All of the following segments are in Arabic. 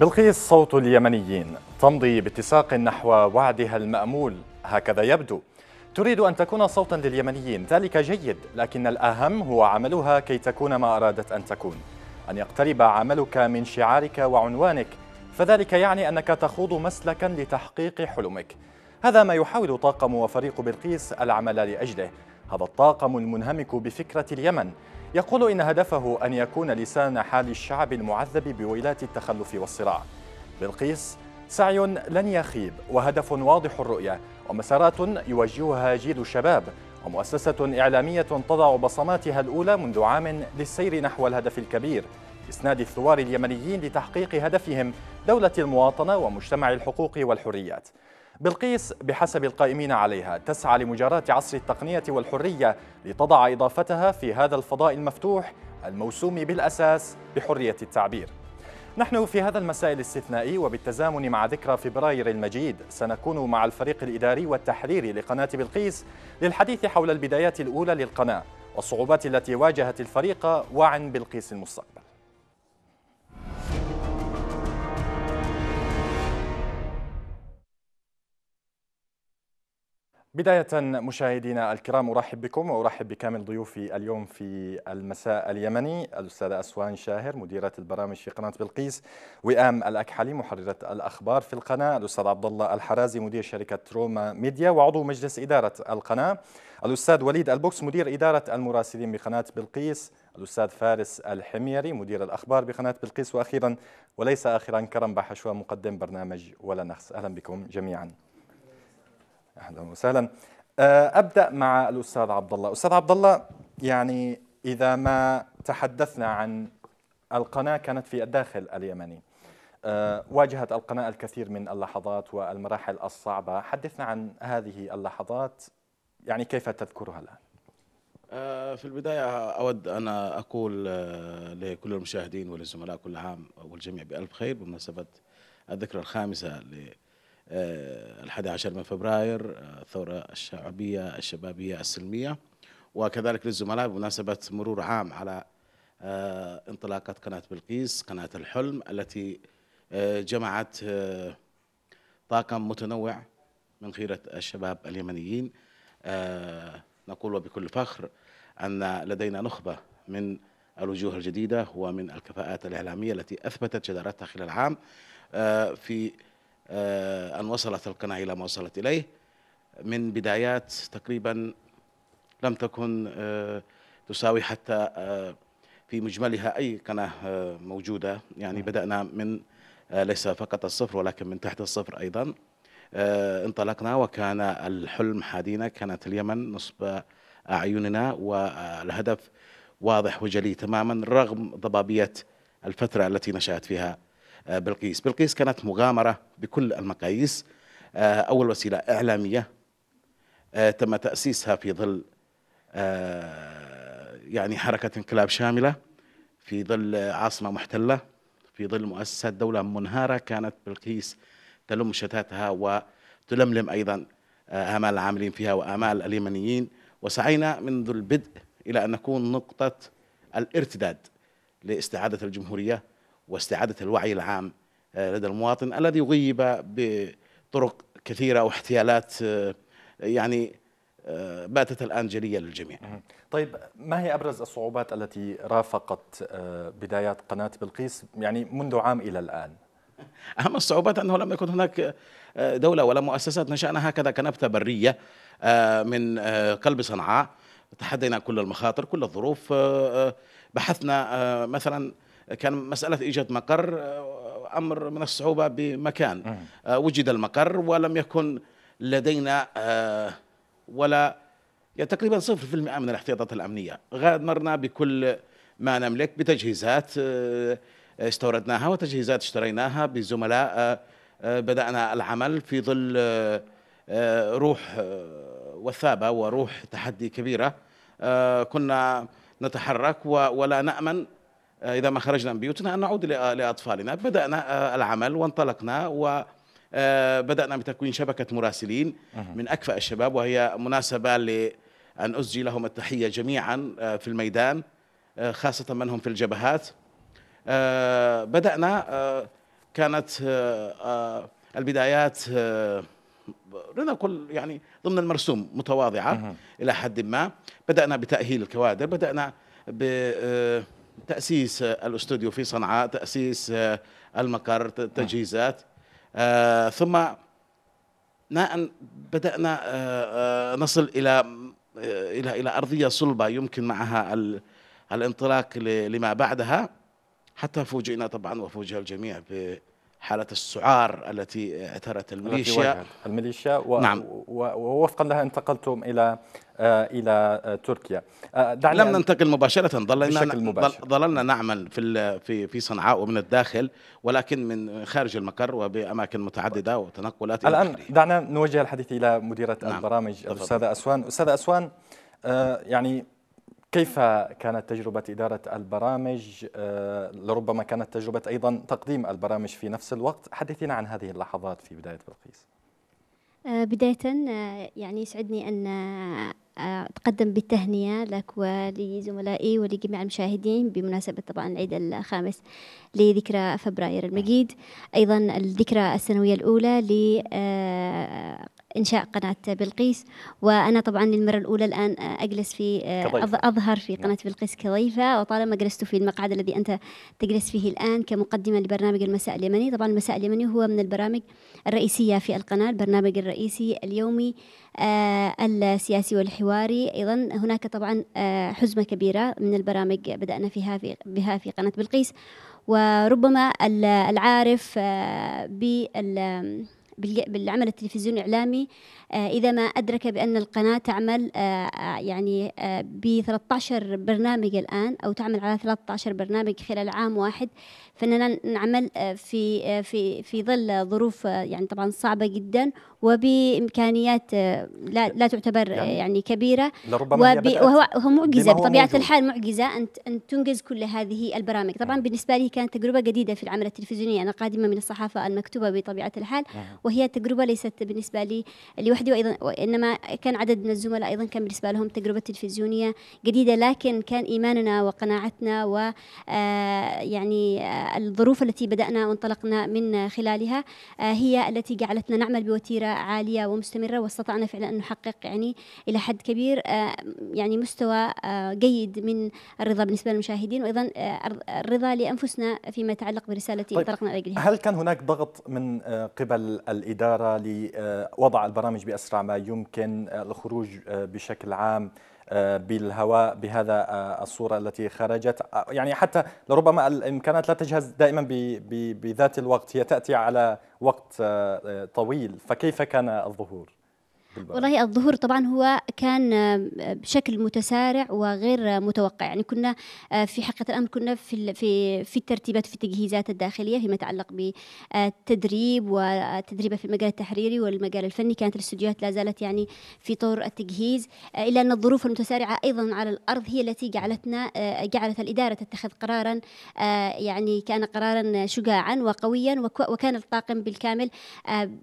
بلقيس صوت اليمنيين تمضي باتساق نحو وعدها المأمول هكذا يبدو. تريد أن تكون صوتا لليمنيين ذلك جيد لكن الأهم هو عملها كي تكون ما أرادت أن تكون. أن يقترب عملك من شعارك وعنوانك فذلك يعني أنك تخوض مسلكا لتحقيق حلمك. هذا ما يحاول طاقم وفريق بلقيس العمل لأجله. هذا الطاقم المنهمك بفكرة اليمن. يقول إن هدفه أن يكون لسان حال الشعب المعذب بويلات التخلف والصراع. بلقيس سعي لن يخيب وهدف واضح الرؤية ومسارات يوجهها جيل الشباب ومؤسسة إعلامية تضع بصماتها الأولى منذ عام للسير نحو الهدف الكبير. إسناد الثوار اليمنيين لتحقيق هدفهم دولة المواطنة ومجتمع الحقوق والحريات. بلقيس بحسب القائمين عليها. تسعى لمجاراة عصر التقنية والحرية لتضع إضافتها في هذا الفضاء المفتوح الموسوم بالأساس بحرية التعبير. نحن في هذا المساء الاستثنائي وبالتزامن مع ذكرى فبراير المجيد سنكون مع الفريق الإداري والتحريري لقناة بلقيس للحديث حول البدايات الأولى للقناة والصعوبات التي واجهت الفريق وعن بلقيس المستقبل. بداية مشاهدينا الكرام أرحب بكم وأرحب بكامل ضيوفي اليوم في المساء اليمني الأستاذة أسوان شاهر مديرة البرامج في قناة بلقيس وئام الأكحلي محررة الأخبار في القناة الأستاذ عبد الله الحرازي مدير شركة روما ميديا وعضو مجلس إدارة القناة الأستاذ وليد البوكس مدير إدارة المراسلين بقناة بلقيس الأستاذ فارس الحميري مدير الأخبار بقناة بلقيس وأخيرا وليس آخرا كرم بحشوى مقدم برنامج ولا نخس أهلا بكم جميعا. أهلا وسهلا. أبدأ مع الأستاذ عبد الله أستاذ عبد الله يعني إذا ما تحدثنا عن القناة كانت في الداخل اليمني واجهت القناة الكثير من اللحظات والمراحل الصعبة. حدثنا عن هذه اللحظات يعني كيف تذكرها الآن؟ في البداية أود أن أقول لكل المشاهدين وللزملاء كل عام والجميع بألف خير. بمناسبة الذكرى الخامسة الحادي عشر من فبراير الثورة الشعبية الشبابية السلمية. وكذلك للزملاء بمناسبة مرور عام على انطلاقة قناة بلقيس قناة الحلم التي جمعت طاقم متنوع من خيرة الشباب اليمنيين. نقول وبكل فخر أن لدينا نخبة من الوجوه الجديدة ومن الكفاءات الإعلامية التي أثبتت جدارتها خلال العام. في أن وصلت القناة إلى ما وصلت إليه. من بدايات تقريبا لم تكن تساوي حتى في مجملها أي قناة موجودة. يعني بدأنا من ليس فقط الصفر ولكن من تحت الصفر أيضا. انطلقنا وكان الحلم حادينا كانت اليمن نصب أعيننا والهدف واضح وجلي تماما رغم ضبابية الفترة التي نشأت فيها. بلقيس. بلقيس كانت مغامرة بكل المقاييس. أول وسيلة إعلامية تم تأسيسها في ظل يعني حركة انقلاب شاملة في ظل عاصمة محتلة في ظل مؤسسات دولة منهارة كانت بلقيس تلم شتاتها وتلملم أيضا آمال العاملين فيها وآمال اليمنيين. وسعينا منذ البدء إلى أن نكون نقطة الارتداد لإستعادة الجمهورية. واستعادة الوعي العام لدى المواطن الذي غيب بطرق كثيرة واحتيالات يعني باتت الآن جلية للجميع. طيب ما هي أبرز الصعوبات التي رافقت بدايات قناة بلقيس؟ يعني منذ عام إلى الآن؟ أهم الصعوبات أنه لم يكن هناك دولة ولا مؤسسات نشأنا هكذا كنبتة برية من قلب صنعاء. تحدينا كل المخاطر كل الظروف بحثنا مثلا كان مسألة إيجاد مقر أمر من الصعوبة بمكان. وجد المقر ولم يكن لدينا ولا يعني تقريبا صفر في المئة من الاحتياطات الأمنية. غادرنا بكل ما نملك بتجهيزات استوردناها وتجهيزات اشتريناها بزملاء بدأنا العمل في ظل روح وثابة وروح تحدي كبيرة. كنا نتحرك ولا نأمن إذا ما خرجنا من بيوتنا أن نعود لأطفالنا. بدأنا العمل وانطلقنا وبدأنا بتكوين شبكة مراسلين من أكفأ الشباب وهي مناسبة لأن أسجي لهم التحية جميعا في الميدان خاصة من هم في الجبهات. بدأنا كانت البدايات لنقل يعني ضمن المرسوم متواضعة إلى حد ما. بدأنا بتأهيل الكوادر بدأنا بتأسيس الأستوديو في صنعاء تأسيس المقر تجهيزات. ثم بدأنا نصل إلى إلى إلى أرضية صلبة يمكن معها الانطلاق لما بعدها حتى فوجئنا طبعا وفوجئ الجميع حالة السعار التي اعترت الميليشيا. الميليشيا و... نعم. ووفقا لها انتقلتم إلى آه إلى تركيا. آه دعني لم ننتقل مباشرة. ظللنا ظللنا نعمل في في في صنعاء ومن الداخل ولكن من خارج المقر وبأماكن متعددة وتنقلات الآن دعنا نوجه الحديث إلى مديرة نعم. البرامج الأستاذة أسوان. أستاذة أسوان آه يعني كيف كانت تجربة إدارة البرامج؟ آه، لربما كانت تجربة أيضا تقديم البرامج في نفس الوقت. حدثينا عن هذه اللحظات في بداية بلقيس. آه، بداية آه، يعني يسعدني أن أتقدم بالتهنئة لك ولزملائي ولجميع المشاهدين بمناسبة طبعا العيد الخامس لذكرى فبراير المجيد. أيضا الذكرى السنوية الأولى إنشاء قناة بلقيس. وأنا طبعا للمرة الأولى الآن أجلس في كضيف. أظهر في قناة بلقيس كضيفة. وطالما جلست في المقعد الذي أنت تجلس فيه الآن كمقدمة لبرنامج المساء اليمني. طبعا المساء اليمني هو من البرامج الرئيسية في القناة البرنامج الرئيسي اليومي آه السياسي والحواري. أيضا هناك طبعا آه حزمة كبيرة من البرامج بدأنا فيها في بها في قناة بلقيس. وربما العارف آه بال بالعمل التلفزيوني الإعلامي آه، إذا ما أدرك بأن القناة تعمل آه، آه، يعني ب 13 برنامج الآن أو تعمل على 13 برنامج خلال عام واحد فإننا نعمل في في في ظل ظروف يعني طبعا صعبة جدا وبإمكانيات لا لا تعتبر يعني, يعني كبيرة لربما وب... وهو هو معجزة بطبيعه موجود. الحال معجزة ان أن تنجز كل هذه البرامج طبعا مم. بالنسبة لي كانت تجربة جديدة في العمل التلفزيوني أنا قادمة من الصحافة المكتوبة بطبيعة الحال مم. وهي تجربة ليست بالنسبة لي لوحدي وأيضا وإنما كان عدد من الزملاء أيضا كان بالنسبة لهم تجربة تلفزيونية جديدة لكن كان إيماننا وقناعتنا و آه، يعني آه، الظروف التي بدأنا وانطلقنا من خلالها آه، هي التي جعلتنا نعمل بوتيرة عالية ومستمرة واستطعنا فعلا أن نحقق يعني إلى حد كبير آه، يعني مستوى آه، جيد من الرضا بالنسبة للمشاهدين. وأيضا آه، الرضا لأنفسنا فيما يتعلق برسالة طيب انطلقنا إليها هل كان هناك ضغط من قبل الإدارة لوضع البرامج بأسرع ما يمكن الخروج بشكل عام؟ بالهواء بهذا الصورة التي خرجت. يعني حتى لربما الإمكانات لا تجهز دائما بذات الوقت. هي تأتي على وقت طويل. فكيف كان الظهور؟ والله الظهور طبعا هو كان آه، بشكل متسارع وغير متوقع. يعني كنا آه، في حقيقة الأمر كنا في في في الترتيبات في التجهيزات الداخلية فيما يتعلق بالتدريب والتدريب في المجال التحريري والمجال الفني. كانت الاستديوهات لا زالت يعني في طور التجهيز آه، إلا أن الظروف المتسارعة أيضا على الأرض هي التي جعلتنا جعلت الإدارة تتخذ قرارا يعني كان قرارا شجاعا وقويا وكان الطاقم بالكامل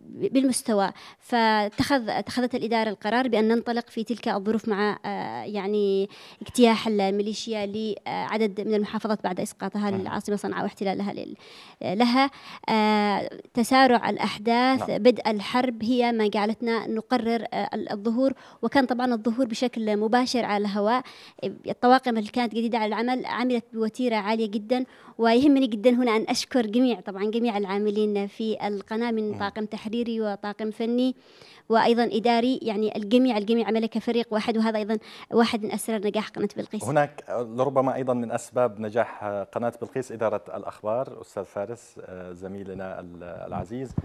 بالمستوى. فاتخذ اتخذت الإدارة القرار بأن ننطلق في تلك الظروف مع آه، يعني اجتياح الميليشيا لعدد من المحافظات بعد إسقاطها للعاصمة صنعاء واحتلالها لها. آه، تسارع الأحداث نعم. بدء الحرب هي ما جعلتنا نقرر آه، الظهور. وكان طبعا الظهور بشكل مباشر على الهواء. الطواقم اللي كانت جديدة على العمل عملت بوتيرة عالية جدا. ويهمني جدا هنا أن أشكر جميع طبعا جميع العاملين في القناة من طاقم تحريري وطاقم فني. وأيضا اداري يعني الجميع الجميع عمل كفريق واحد وهذا أيضا واحد من أسرار نجاح قناة بلقيس. هناك لربما أيضا من أسباب نجاح قناة بلقيس إدارة الأخبار أستاذ فارس زميلنا العزيز.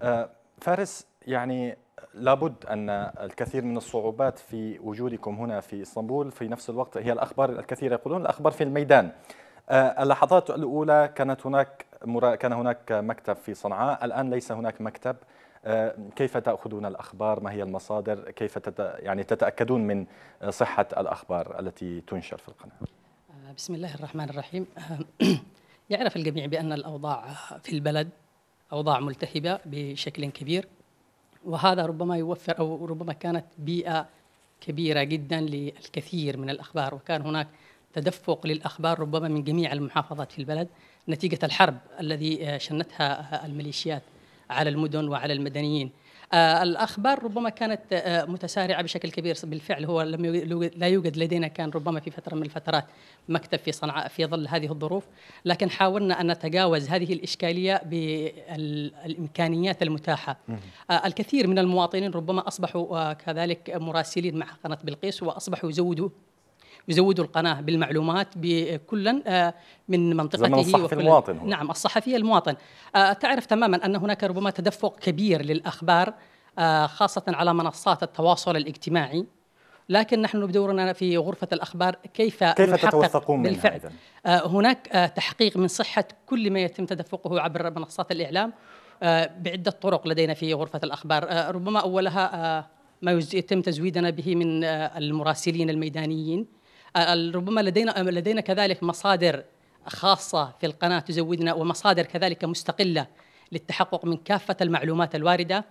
آه، فارس يعني لابد أن الكثير من الصعوبات في وجودكم هنا في إسطنبول في نفس الوقت هي الأخبار الكثير يقولون الأخبار في الميدان. آه، اللحظات الأولى كانت هناك كان هناك مكتب في صنعاء الآن ليس هناك مكتب كيف تأخذون الأخبار؟ ما هي المصادر؟ كيف تت... يعني تتأكدون من صحة الأخبار التي تنشر في القناة؟ آه، بسم الله الرحمن الرحيم. يعرف الجميع بأن الأوضاع في البلد أوضاع ملتهبة بشكل كبير وهذا ربما يوفر أو ربما كانت بيئة كبيرة جدا للكثير من الأخبار وكان هناك تدفق للأخبار ربما من جميع المحافظات في البلد. نتيجة الحرب الذي شنتها الميليشيات. على المدن وعلى المدنيين. آه الأخبار ربما كانت آه متسارعة بشكل كبير بالفعل. هو لم لا يوجد لدينا كان ربما في فترة من الفترات مكتب في صنعاء في ظل هذه الظروف. لكن حاولنا أن نتجاوز هذه الإشكالية بالإمكانيات المتاحة. آه الكثير من المواطنين ربما أصبحوا كذلك مراسلين مع قناة بلقيس وأصبحوا يزودوا يزودوا القناة بالمعلومات بكلا من منطقته الصحفي المواطن هو. نعم الصحفي المواطن. تعرف تماما أن هناك ربما تدفق كبير للأخبار خاصة على منصات التواصل الاجتماعي. لكن نحن بدورنا في غرفة الأخبار كيف كيف تتوثقون بالفعل؟ منها هناك تحقيق من صحة كل ما يتم تدفقه عبر منصات الإعلام بعدة طرق لدينا في غرفة الأخبار. ربما أولها ما يتم تزويدنا به من المراسلين الميدانيين. ربما لدينا لدينا كذلك مصادر خاصة في القناة تزودنا ومصادر كذلك مستقلة للتحقق من كافة المعلومات الواردة.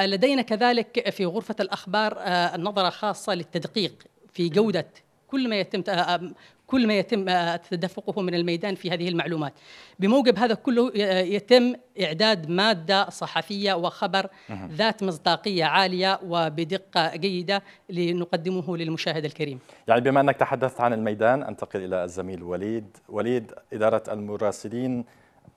لدينا كذلك في غرفة الأخبار نظرة خاصة للتدقيق في جودة كل ما يتم كل ما يتم تدفقه من الميدان في هذه المعلومات. بموجب هذا كله يتم إعداد مادة صحفية وخبر ذات مصداقية عالية وبدقة جيدة لنقدمه للمشاهد الكريم. يعني بما أنك تحدثت عن الميدان أنتقل إلى الزميل وليد. وليد إدارة المراسلين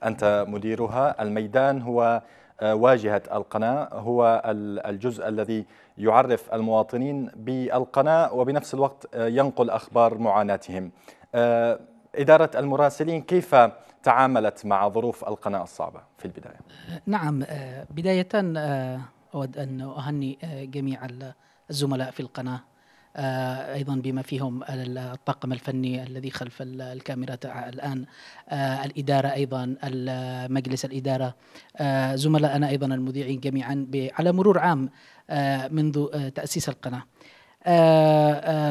أنت مديرها. الميدان هو واجهة القناة هو الجزء الذي يعرف المواطنين بالقناة وبنفس الوقت ينقل أخبار معاناتهم إدارة المراسلين كيف تعاملت مع ظروف القناة الصعبة في البداية؟ نعم بداية أود أن أهني جميع الزملاء في القناة أيضا بما فيهم الطاقم الفني الذي خلف الكاميرا الآن الإدارة أيضا مجلس الإدارة زملائنا أيضا المذيعين جميعا على مرور عام منذ تأسيس القناة.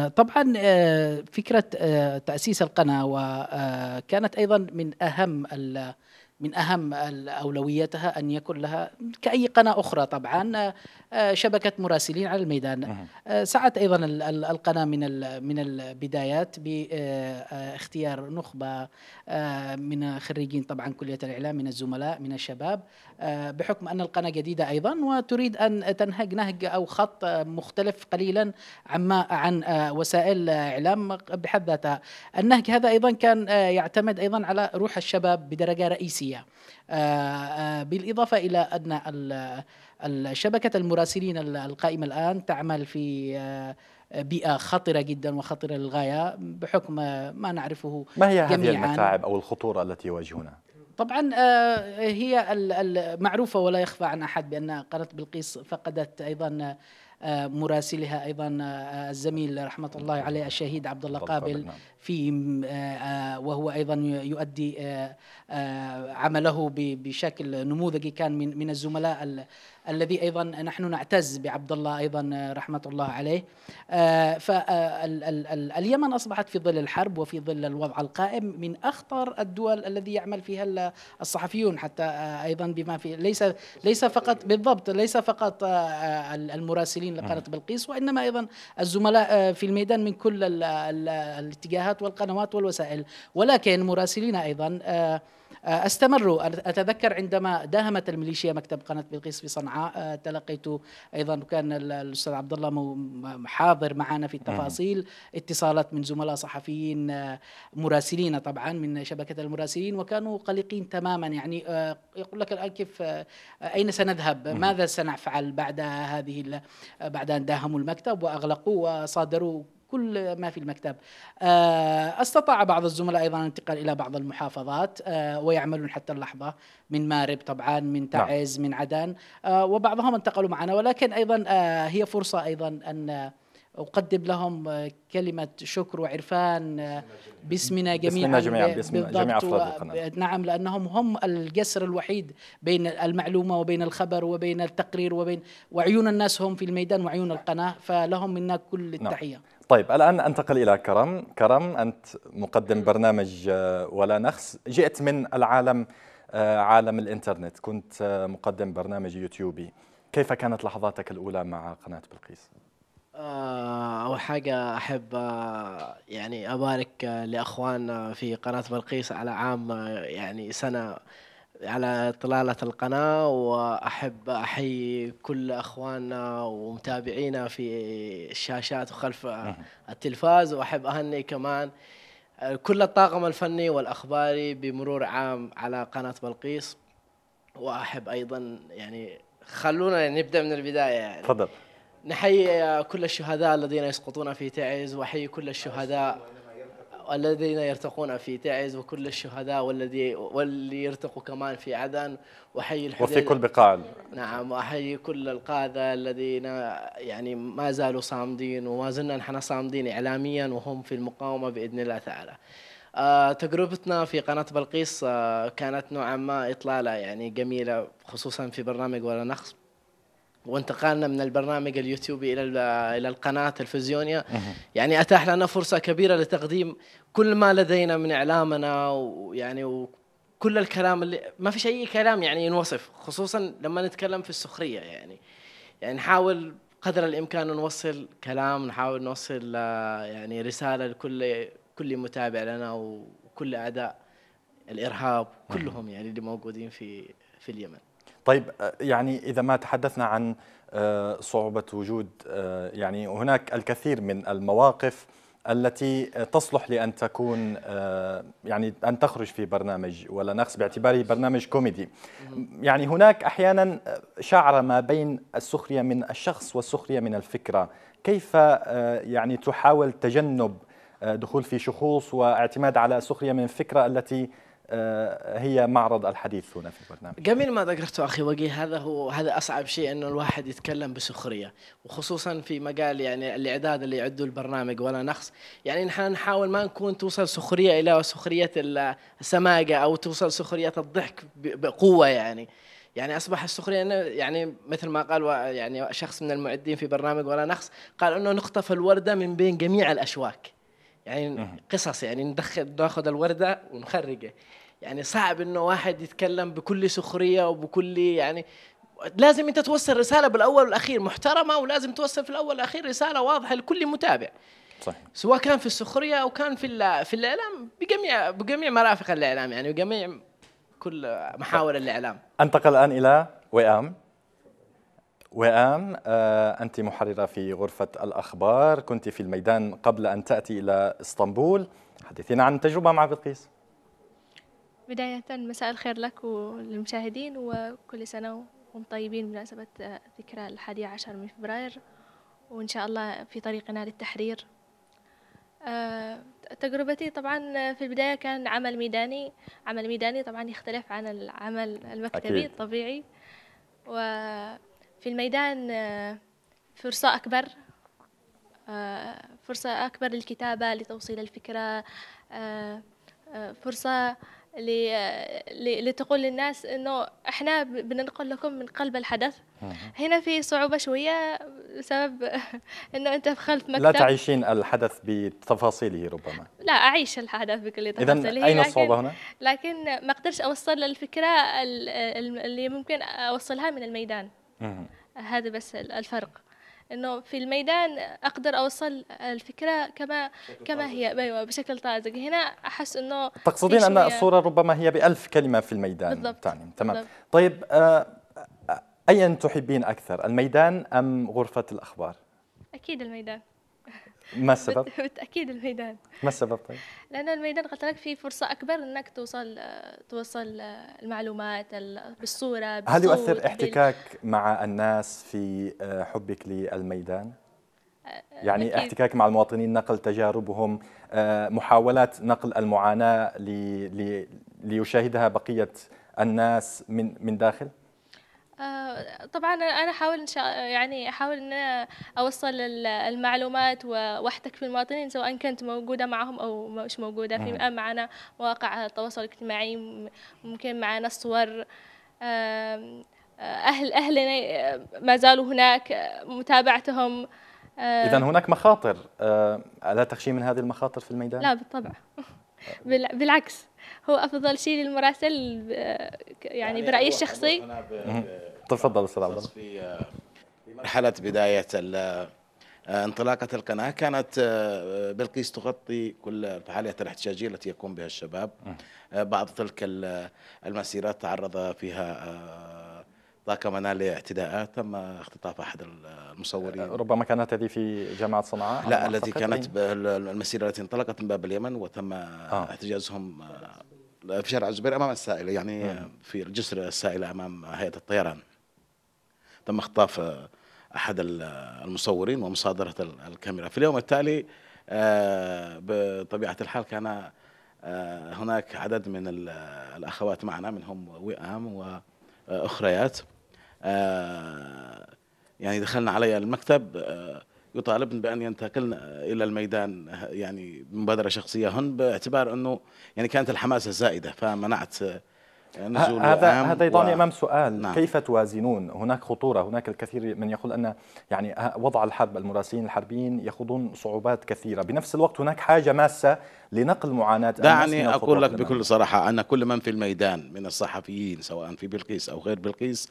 طبعا فكرة تأسيس القناة وكانت أيضا من أهم من أهم اولوياتها أن يكون لها كأي قناة أخرى طبعا شبكة مراسلين على الميدان. سعت أيضا القناة من من البدايات باختيار نخبة من خريجين طبعا كلية الإعلام من الزملاء من الشباب. بحكم أن القناة جديدة أيضا وتريد أن تنهج نهج أو خط مختلف قليلا عما عن وسائل إعلام بحد ذاتها. النهج هذا أيضا كان يعتمد أيضا على روح الشباب بدرجة رئيسية. بالإضافة إلى أن الشبكة المراسلين القائمة الآن تعمل في بيئة خطرة جدا وخطرة للغاية بحكم ما نعرفه ما هي هذه المتاعب أو الخطورة التي يواجهونها؟ طبعا هي المعروفة ولا يخفى عن أحد بأن قناة بلقيس فقدت أيضا مراسلها أيضا الزميل رحمة الله عليه الشهيد عبد الله قابل في وهو أيضا يؤدي عمله بشكل نموذجي كان من من الزملاء الذي أيضا نحن نعتز بعبد الله أيضا رحمة الله عليه. فاليمن أصبحت في ظل الحرب وفي ظل الوضع القائم من أخطر الدول الذي يعمل فيها الصحفيون حتى أيضا بما في ليس ليس فقط بالضبط ليس فقط المراسلين لقناة بلقيس وإنما أيضا الزملاء في الميدان من كل الاتجاهات والقنوات والوسائل. ولكن مراسلين أيضا استمروا أتذكر عندما داهمت الميليشيا مكتب قناة بلقيس في صنعاء تلقيت أيضا كان الأستاذ عبد الله حاضر معنا في التفاصيل. اتصالات من زملاء صحفيين مراسلين طبعا من شبكة المراسلين وكانوا قلقين تماما. يعني يقول لك الآن كيف أين سنذهب؟ ماذا سنفعل بعد هذه بعد أن داهموا المكتب وأغلقوا وصادروا كل ما في المكتب. استطاع بعض الزملاء أيضا الانتقال إلى بعض المحافظات ويعملون حتى اللحظة من مارب طبعا من تعز من عدن. وبعضهم انتقلوا معنا ولكن أيضا هي فرصة أيضا أن أقدم لهم كلمة شكر وعرفان باسمنا جميعا باسمنا جميعا باسم جميع أفراد القناة. نعم لأنهم هم الجسر الوحيد بين المعلومة وبين الخبر وبين التقرير وبين وعيون الناس هم في الميدان وعيون القناة فلهم منا كل التحية. نعم. طيب الآن أنتقل إلى كرم. كرم أنت مقدم برنامج ولا نخس. جئت من العالم عالم الإنترنت. كنت مقدم برنامج يوتيوبي. كيف كانت لحظاتك الأولى مع قناة بلقيس؟ آه، أول حاجة أحب آه، يعني أبارك آه، لأخواننا في قناة بلقيس على عام آه، يعني سنة على طلالة القناة وأحب أحيي كل أخواننا ومتابعينا في الشاشات وخلف التلفاز وأحب أهني كمان آه، كل الطاقم الفني والأخباري بمرور عام على قناة بلقيس. وأحب أيضا يعني خلونا نبدأ من البداية يعني. تفضل. نحيي كل الشهداء الذين يسقطون في تعز وأحيي كل الشهداء الذين يرتقون في تعز وكل الشهداء والذي واللي يرتقوا كمان في عدن وفي الحديد. كل بقاع. نعم واحيي كل القادة الذين يعني ما زالوا صامدين وما زلنا نحن صامدين اعلاميا وهم في المقاومة بإذن الله تعالى. آه تجربتنا في قناة بلقيس آه كانت نوعا ما إطلالة يعني جميلة خصوصا في برنامج ولا نقص. وانتقالنا من البرنامج اليوتيوبي إلى ال- إلى القناة التلفزيونيه يعني أتاح لنا فرصة كبيرة لتقديم كل ما لدينا من إعلامنا ويعني وكل الكلام اللي ما فيش اي كلام يعني ينوصف خصوصا لما نتكلم في السخرية يعني. يعني نحاول قدر الإمكان نوصل كلام نحاول نوصل آه، يعني رسالة لكل كل متابع لنا وكل اعداء الإرهاب كلهم يعني اللي موجودين في في اليمن. طيب آه، يعني إذا ما تحدثنا عن آه، صعوبة وجود آه، يعني هناك الكثير من المواقف التي تصلح لأن تكون يعني أن تخرج في برنامج ولا نقص باعتباره برنامج كوميدي. يعني هناك أحيانا شعرة ما بين السخرية من الشخص والسخرية من الفكرة. كيف يعني تحاول تجنب دخول في شخوص واعتماد على السخرية من الفكرة التي هي معرض الحديث هنا في البرنامج. جميل ما ذكرته أخي وجيه هذا هو هذا أصعب شيء إنه الواحد يتكلم بسخرية وخصوصا في مجال يعني الإعداد اللي يعدوا البرنامج ولا نقص. يعني نحن نحاول ما نكون توصل سخرية إلى سخرية ال- السماجة أو توصل سخرية الضحك بقوة يعني. يعني أصبح السخرية يعني مثل ما قال يعني شخص من المعدين في برنامج ولا نقص قال إنه نخطف الوردة من بين جميع الأشواك. يعني قصص يعني ندخل ناخذ الوردة ونخرجه. يعني صعب إنه واحد يتكلم بكل سخرية وبكل يعني لازم أنت توصل رسالة بالأول والأخير محترمة ولازم توصل في الأول والأخير رسالة واضحة لكل متابع. صحيح. سواء كان في السخرية أو كان في في الإعلام بجميع بجميع مرافق الإعلام يعني بجميع كل محاور الإعلام. أنتقل الآن إلى وئام. وئام آه، أنت محررة في غرفة الأخبار. كنت في الميدان قبل أن تأتي إلى إسطنبول. حدثينا عن التجربة مع بلقيس. بداية مساء الخير لك وللمشاهدين وكل سنة وهم طيبين بمناسبة ذكرى الحادي عشر من فبراير وإن شاء الله في طريقنا للتحرير. آه، تجربتي طبعا في البداية كان عمل ميداني. عمل ميداني طبعا يختلف عن العمل المكتبي أكيد. الطبيعي. وفي الميدان آه، فرصة أكبر. آه، فرصة أكبر للكتابة لتوصيل الفكرة. فرصة لتقول للناس إنه إحنا بننقل لكم من قلب الحدث. هنا في صعوبة شوية بسبب إنه أنت في خلف مكتب. لا تعيشين الحدث بتفاصيله ربما. لا أعيش الحدث بكل تفاصيله أين لكن- الصعوبة هنا؟ لكن ما أقدرش أوصل ال- اللي ممكن أوصلها من الميدان. هذا بس ال- الفرق. إنه في الميدان أقدر أوصل الفكرة كما كما هي أيوه بشكل طازج هنا أحس إنه تقصدين شوية- الصورة ربما هي بألف كلمة في الميدان بالضبط. تمام بالضبط. طيب آه، آه، أيا تحبين أكثر الميدان أم غرفة الأخبار؟ أكيد الميدان ما السبب؟ بالتأكيد الميدان ما السبب طيب؟ لأن الميدان قلت لك فيه فرصة أكبر إنك توصل آه، توصل آه، المعلومات ال- بالصورة هل يؤثر احتكاك مع الناس في آه، حبك للميدان؟ يعني أكيد. احتكاك مع المواطنين نقل تجاربهم آه، محاولات نقل المعاناة لي لي ليشاهدها بقية الناس من من داخل آه، طبعا أنا أحاول إن شاء يعني أحاول إن أنا أوصل ال- المعلومات وأحتك في المواطنين سواء كنت موجودة معهم أو مش موجودة في معنا مواقع التواصل الاجتماعي ممكن معنا صور آه، أهل أهلنا ما زالوا هناك آه، متابعتهم آه، إذا هناك مخاطر. آه، ألا تخشي من هذه المخاطر في الميدان؟ لا بالطبع. بال- بالعكس. هو أفضل شيء للمراسل آه، ك- يعني برأيي الشخصي. أنا ب- تفضل أستاذ عبد الله. في مرحلة بداية ال- آه، انطلاقة القناة. كانت آه، بلقيس تغطي كل الفعاليات الاحتجاجية التي يقوم بها الشباب. آه، بعض تلك ال- المسيرات تعرض فيها آه، طاقم لاعتداءات تم اختطاف أحد المصورين. ربما كانت هذه في جامعة صنعاء لا التي. كانت المسيرة التي انطلقت من باب اليمن وتم احتجازهم آه، في شارع الزبير أمام السائلة يعني آه، في الجسر السائلة أمام هيئة الطيران. تم اختطاف آه، ال- المصورين ومصادرة ال- الكاميرا. في اليوم التالي آه، بطبيعة الحال كان آه، هناك عدد من ال- الأخوات معنا منهم وئام وأخريات آه، يعني دخلنا علي المكتب آه، يطالبن بأن ينتقلن إلى الميدان يعني بمبادرة شخصية هن باعتبار أنه يعني كانت الحماسة زائدة فمنعت هذا وئام هذا يضعني و- أمام سؤال نعم. كيف توازنون هناك خطورة هناك الكثير من يقول أن يعني وضع الحرب المراسلين الحربيين يخوضون صعوبات كثيرة بنفس الوقت هناك حاجة ماسة لنقل معاناة دعني أقول لك. بكل صراحة أن كل من في الميدان من الصحفيين سواء في بلقيس أو غير بلقيس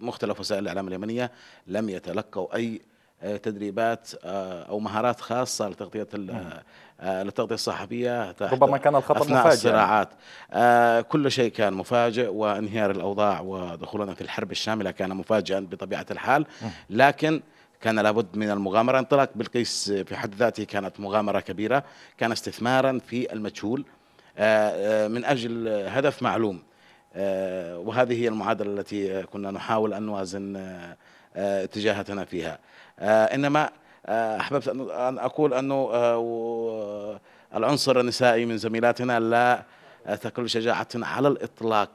مختلف وسائل الإعلام اليمنية لم يتلقوا أي آه، تدريبات آه، أو مهارات خاصة لتغطية ال- آه، للتغطية الصحفية ربما كان الخطر أثناء مفاجئا. الصراعات. آه، كل شيء كان مفاجئ وانهيار الأوضاع ودخولنا في الحرب الشاملة كان مفاجئا بطبيعة الحال. لكن كان لابد من المغامرة. انطلاق بلقيس في حد ذاته كانت مغامرة كبيرة كان استثمارا في المجهول. آه، آه، من أجل هدف معلوم. آه، وهذه هي المعادلة التي كنا نحاول أن نوازن آه، آه، اتجاهاتنا فيها. آه، إنما آه، أحببت أن- أقول أنه آه، العنصر النسائي من زميلاتنا لا آه، تقل شجاعتنا على الإطلاق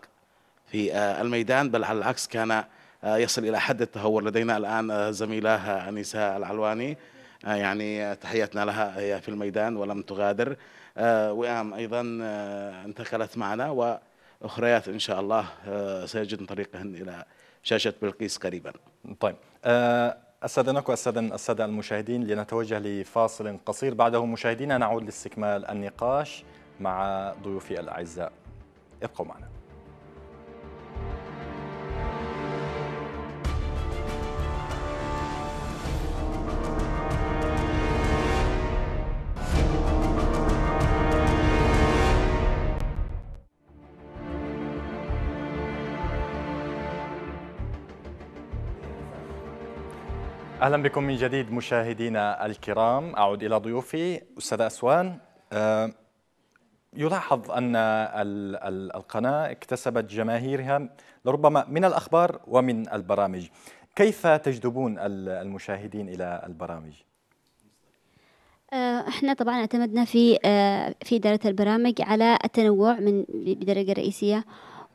في آه، الميدان بل على العكس كان آه، يصل إلى حد التهور. لدينا الآن آه، زميلة أنيسة العلواني. آه، يعني آه، تحياتنا لها هي في الميدان ولم تغادر. آه، وئام أيضا آه، انتقلت معنا وأخريات إن شاء الله آه، سيجدن طريقهن إلى شاشة بلقيس قريبا. طيب استاذنك واستاذن الساده المشاهدين لنتوجه لفاصل قصير. بعده مشاهدينا نعود لاستكمال النقاش مع ضيوفي الأعزاء. ابقوا معنا. أهلا بكم من جديد مشاهدينا الكرام. أعود إلى ضيوفي. أستاذة أسوان آه، يلاحظ أن ال- ال- القناة اكتسبت جماهيرها لربما من الأخبار ومن البرامج. كيف تجذبون ال- المشاهدين إلى البرامج؟ آه، إحنا طبعا اعتمدنا في آه، في إدارة البرامج على التنوع من بدرجة رئيسية.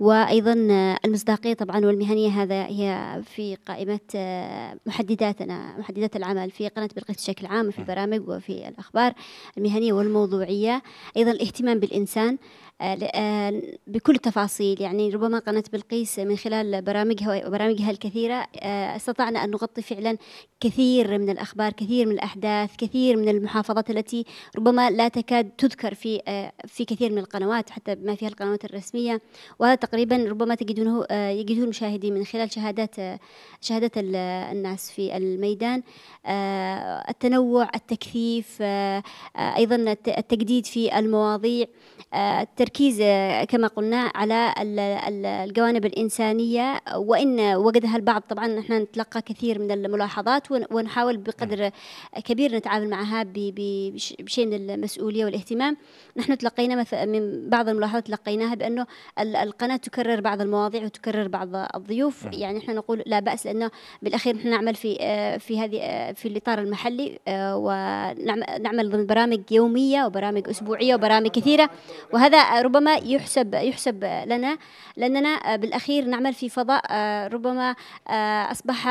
وأيضا آه، المصداقية طبعا والمهنية هذا هي في قائمة آه، محدداتنا محددات العمل في قناة بلقيس بشكل عام وفي البرامج وفي الأخبار المهنية والموضوعية. أيضا الاهتمام آه، بكل التفاصيل. يعني ربما قناة بلقيس من خلال برامجها وبرامجها الكثيرة آه، أستطعنا أن نغطي فعلا كثير من الأخبار كثير من الأحداث كثير من المحافظات التي ربما لا تكاد تذكر في آه، في كثير من القنوات حتى ما فيها القنوات الرسمية. وهذا تقريبا ربما تجدونه آه، يجدون المشاهدين من خلال شهادات آه، شهادات ال- الناس في الميدان. آه، التنوع التكثيف آه، آه، أيضا الت- التجديد في المواضيع. آه، التركيز آه، كما قلنا على ال- ال- الجوانب الإنسانية. وإن وجدها البعض طبعا نحن نتلقى كثير من الملاحظات ون- ونحاول بقدر كبير نتعامل معها بشيء من المسؤولية والاهتمام. نحن تلقينا من بعض الملاحظات تلقيناها بأنه ال- القناة تكرر بعض المواضيع وتكرر بعض الضيوف. يعني نحن نقول لا بأس لأنه بالأخير نحن نعمل في آه، في هذه آه، في الإطار المحلي ونعمل ضمن برامج يومية وبرامج أسبوعية وبرامج كثيرة. وهذا ربما يحسب يحسب لنا لأننا بالأخير نعمل في فضاء آه، ربما آه، أصبح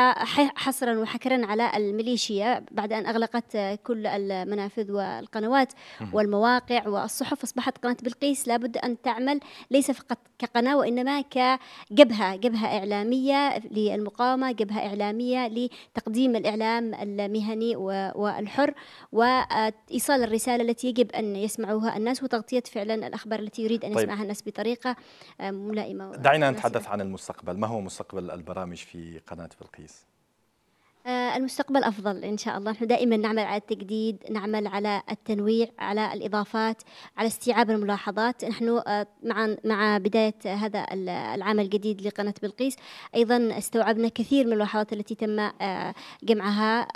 حصرا وحكرا على الميليشيا بعد أن أغلقت آه، كل المنافذ والقنوات والمواقع والصحف. أصبحت قناة بلقيس لابد أن تعمل ليس فقط كقناة وإنما كجبهة جبهة إعلامية للمقاومة جبهة إعلامية لتقديم الإعلام المهني والحر وإيصال الرسالة التي يجب أن يسمعوها الناس وتغطية فعلا الأخبار التي يريد أن طيب. يسمعها الناس بطريقة آه، ملائمة دعينا. نتحدث عن المستقبل ما هو مستقبل البرامج في قناة بلقيس المستقبل أفضل إن شاء الله. نحن دائما نعمل على التجديد نعمل على التنويع على الإضافات على استيعاب الملاحظات. نحن آه، مع مع بداية هذا العام الجديد لقناة بلقيس أيضا استوعبنا كثير من الملاحظات التي تم آه، جمعها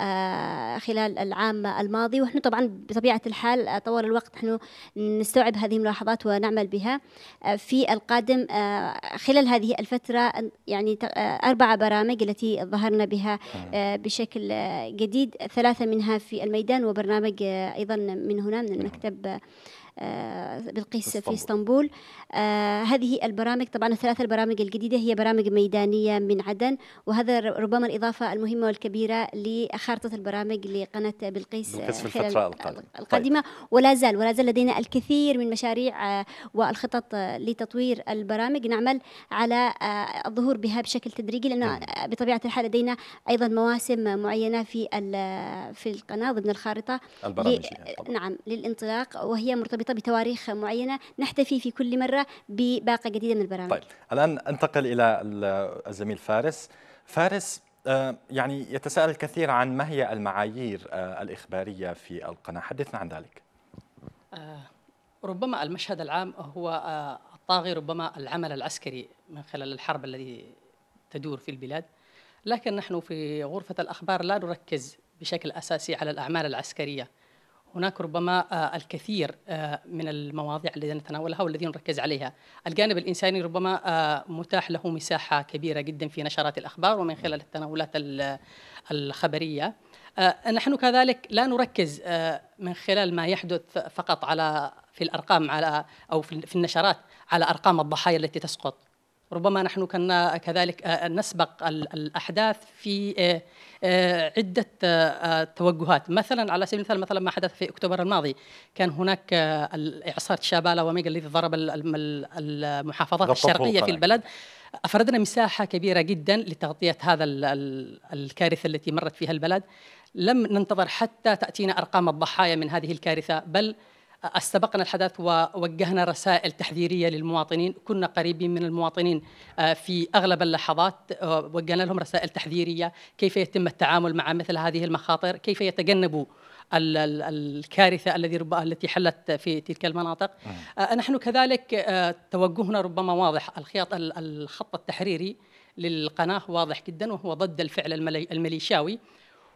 خلال العام الماضي. ونحن طبعا بطبيعة الحال طوال الوقت نحن نستوعب هذه الملاحظات ونعمل بها. في القادم خلال هذه الفترة يعني أربع برامج التي ظهرنا بها بشكل جديد ثلاثة منها في الميدان وبرنامج أيضا من هنا من المكتب آه، بالقيس في إسطنبول. آه هذه البرامج طبعا الثلاث البرامج الجديدة هي برامج ميدانية من عدن وهذا ربما الإضافة المهمة والكبيرة لخارطة البرامج لقناة بلقيس في الفترة القادمة, القادمة طيب. ولا زال ولا زال لدينا الكثير من مشاريع آه والخطط لتطوير البرامج. نعمل على الظهور بها بشكل تدريجي لأنه بطبيعة الحال لدينا أيضا مواسم معينة في في القناة ضمن الخارطة. البرامج نعم للانطلاق وهي مرتبطة بتواريخ معينة نحتفي في كل مرة بباقة جديدة من البرامج. طيب الآن أنتقل إلى الزميل فارس. فارس آه، يعني يتساءل الكثير عن ما هي المعايير آه، الإخبارية في القناة. حدثنا عن ذلك. آه، ربما المشهد العام هو الطاغي ربما العمل العسكري من خلال الحرب الذي تدور في البلاد. لكن نحن في غرفة الأخبار لا نركز بشكل أساسي على الأعمال العسكرية. هناك ربما آه، الكثير آه، من المواضيع التي نتناولها والذي نركز عليها. الجانب الإنساني ربما آه، متاح له مساحة كبيرة جدا في نشرات الأخبار ومن خلال التناولات الخبرية. نحن كذلك لا نركز من خلال ما يحدث فقط على في الأرقام على أو في النشرات على أرقام الضحايا التي تسقط. ربما نحن كنا كذلك نسبق الأحداث في آه، عدة آه، توجهات. مثلا على سبيل المثال مثلا ما حدث في أكتوبر الماضي كان هناك آه، إعصار شابالا وميغا الذي ضرب المحافظات الشرقية في البلد. أفردنا مساحة كبيرة جدا لتغطية هذا الكارثة التي مرت فيها البلد. لم ننتظر حتى تأتينا أرقام الضحايا من هذه الكارثة بل استبقنا الحدث ووجهنا رسائل تحذيرية للمواطنين. كنا قريبين من المواطنين آه، في أغلب اللحظات آه، وجهنا لهم رسائل تحذيرية. كيف يتم التعامل مع مثل هذه المخاطر؟ كيف يتجنبوا الكارثة الذي التي حلت في تلك المناطق؟ آه، نحن كذلك توجهنا ربما واضح. الخياط الخط التحريري للقناة واضح جدا وهو ضد الفعل الميليشياوي.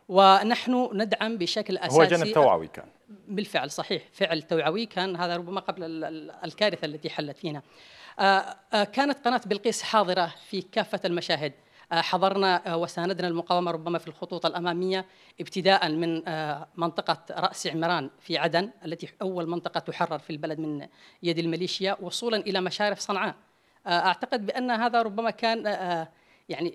ونحن ندعم بشكل اساسي هو جانب توعوي كان. بالفعل صحيح. فعل توعوي كان هذا ربما قبل الكارثة التي حلت فينا. آه، آه، كانت قناة بلقيس حاضرة في كافة المشاهد. آه، حضرنا وساندنا المقاومة ربما في الخطوط الأمامية ابتداء من منطقة رأس عمران في عدن التي أول منطقة تحرر في البلد من يد الميليشيا وصولا إلى مشارف صنعاء. أعتقد بأن هذا ربما كان يعني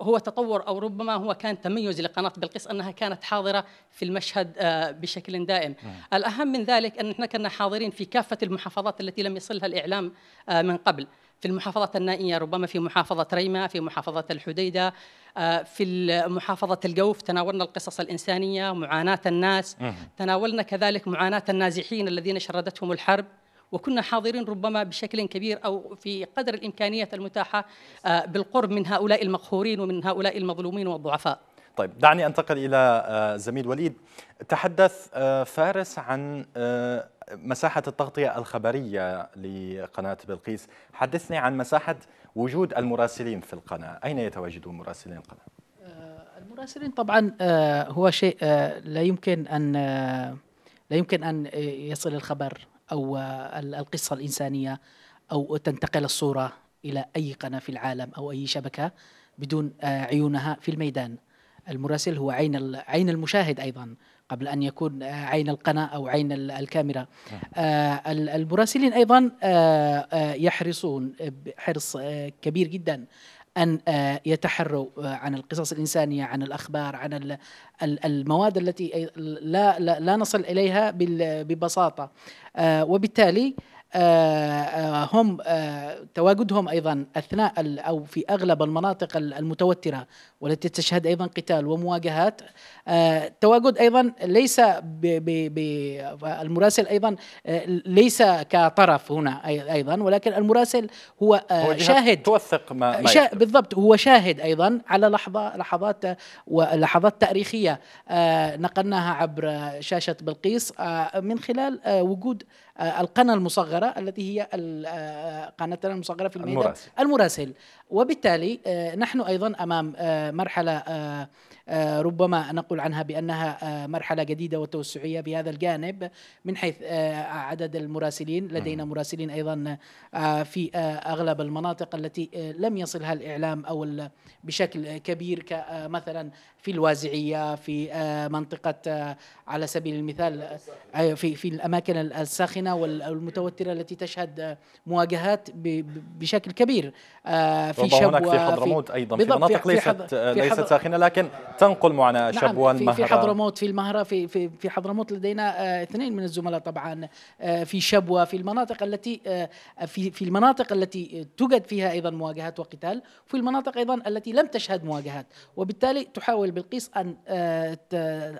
هو تطور أو ربما هو كان تميز لقناة بلقيس أنها كانت حاضرة في المشهد آه، بشكل دائم. م. الأهم من ذلك أن إحنا كنا حاضرين في كافة المحافظات التي لم يصلها الإعلام آه، من قبل. في المحافظات النائية ربما في محافظة ريمة في محافظة الحديدة آه، في محافظة الجوف تناولنا القصص الإنسانية معاناة الناس تناولنا كذلك معاناة النازحين الذين شردتهم الحرب وكنا حاضرين ربما بشكل كبير أو في قدر الامكانيات المتاحة آه، بالقرب من هؤلاء المقهورين ومن هؤلاء المظلومين والضعفاء. طيب دعني أنتقل إلى آه، زميل وليد تحدث آه، فارس عن مساحة التغطية الخبرية لقناة بلقيس حدثني عن مساحة وجود المراسلين في القناة أين يتواجدون مراسلين القناة؟ المراسلين طبعا هو شيء لا يمكن أن لا يمكن أن يصل الخبر أو القصة الإنسانية أو تنتقل الصورة إلى أي قناة في العالم أو أي شبكة بدون آه، عيونها في الميدان المراسل هو عين عين المشاهد أيضا قبل أن يكون آه، عين القناة أو عين الكاميرا نعم. آه، المراسلين أيضا يحرصون حرص كبير جدا أن يتحروا عن القصص الإنسانية عن الأخبار عن المواد التي لا, لا, نصل إليها ببساطة. وبالتالي وهم آه، تواجدهم أيضا أثناء أو في أغلب المناطق ال- المتوترة والتي تشهد أيضا قتال ومواجهات آه، تواجد أيضا ليس المراسل أيضا آه، ليس كطرف هنا أيضا ولكن المراسل هو آه، هو شاهد توثق ما, ما شا يحدث. بالضبط هو شاهد أيضا على لحظه لحظات ولحظات تاريخية آه، نقلناها عبر شاشة بلقيس آه، من خلال آه، وجود آه، القناة المصغرة التي هي آه، قناتنا المصغرة في الميدان المراسل. المراسل وبالتالي آه، نحن أيضا أمام مرحلة آه، آه، ربما نقول عنها بأنها آه، مرحلة جديدة وتوسعية بهذا الجانب من حيث آه، عدد المراسلين. لدينا مراسلين أيضا آه، في آه، أغلب المناطق التي آه، لم يصلها الإعلام أو ال- بشكل كبير كمثلا في الوازعية في آه، آه، على سبيل المثال آه، في في الأماكن الساخنة والمتوتره التي تشهد آه، مواجهات بشكل كبير آه، في هناك في حضرموت أيضا في مناطق ليست ليست ساخنة لكن تنقل معنا نعم شبوة في, في حضرموت في المهرة في في في حضرموت لدينا آه، اثنين من الزملاء طبعا آه، في شبوة في المناطق التي آه، في في المناطق التي توجد فيها أيضا مواجهات وقتال وفي المناطق أيضا التي لم تشهد مواجهات. وبالتالي تحاول بلقيس أن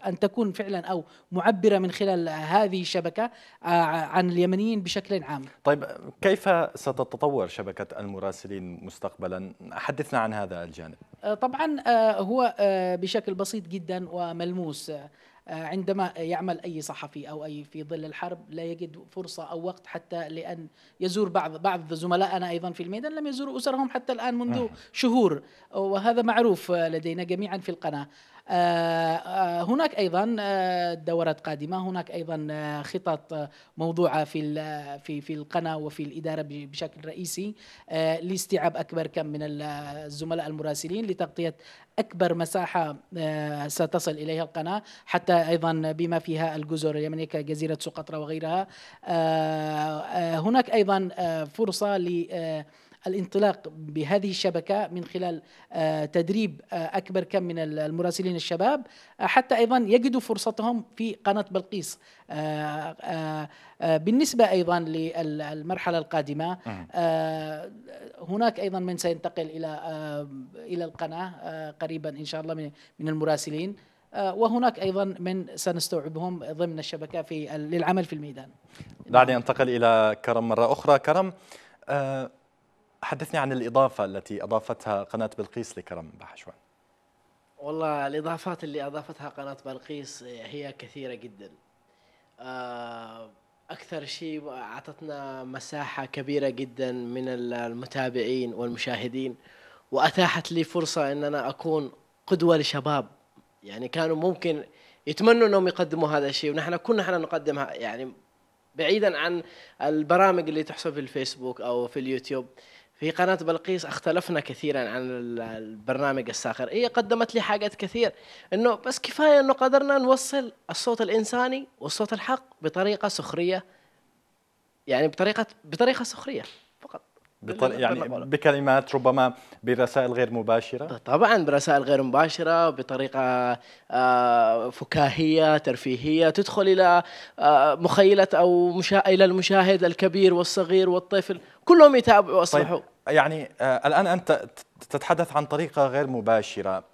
أن تكون فعلا أو معبرة من خلال هذه الشبكة عن اليمنيين بشكل عام. طيب كيف ستتطور شبكة المراسلين مستقبلا؟ حدثنا عن هذا الجانب. طبعا آه، هو آه، بشكل بسيط جدا وملموس آه، آه، عندما يعمل أي صحفي أو أي في ظل الحرب لا يجد فرصة أو وقت حتى لأن يزور بعض بعض زملائنا أيضا في الميدان لم يزوروا أسرهم حتى الآن منذ شهور. وهذا معروف آه، لدينا جميعا في القناة. آه، آه، هناك أيضا آه، دورات قادمة هناك أيضا آه، خطط آه، موضوعة في في في القناة وفي الإدارة ب- بشكل رئيسي آه، لاستيعاب أكبر كم من ال- الزملاء المراسلين لتغطية أكبر مساحة آه، ستصل إليها القناة حتى أيضا بما فيها الجزر اليمنيه كجزيرة سقطرى وغيرها. آه، آه، هناك أيضا آه، فرصة ل آه، الانطلاق بهذه الشبكة من خلال آه، تدريب آه، أكبر كم من ال- المراسلين الشباب. آه، حتى أيضا يجدوا فرصتهم في قناة بلقيس. بالنسبة أيضا للمرحلة القادمة هناك أيضا من سينتقل إلى إلى القناة قريبا إن شاء الله من المراسلين. وهناك أيضا من سنستوعبهم ضمن الشبكة في للعمل في الميدان. دعني أنتقل إلى كرم مرة أخرى. كرم حدثني عن الإضافة التي أضافتها قناة بلقيس لكرم. بحشوان والله الإضافات اللي أضافتها قناة بلقيس هي كثيرة جدا. آه، أكثر شيء أعطتنا مساحة كبيرة جدا من المتابعين والمشاهدين وأتاحت لي فرصة أن أنا أكون قدوة لشباب. يعني كانوا ممكن يتمنوا أنهم يقدموا هذا الشيء ونحن كنا إحنا نقدمها. يعني بعيدا عن البرامج اللي تحصل في الفيسبوك أو في اليوتيوب. في قناة بلقيس اختلفنا كثيرا عن ال- البرنامج الساخر. هي قدمت لي حاجات كثير. إنه بس كفاية إنه قدرنا نوصل الصوت الإنساني والصوت الحق بطريقة سخرية. يعني بطريقة بطريقة سخرية. بطل يعني. بكلمات ربما برسائل غير مباشرة طبعا برسائل غير مباشرة بطريقة آه، فكاهية ترفيهية تدخل إلى آه، مخيلة أو مشا... إلى المشاهد الكبير والصغير والطفل كلهم يتابعوا أصبحوا طيب يعني آه، الآن أنت ت- تتحدث عن طريقة غير مباشرة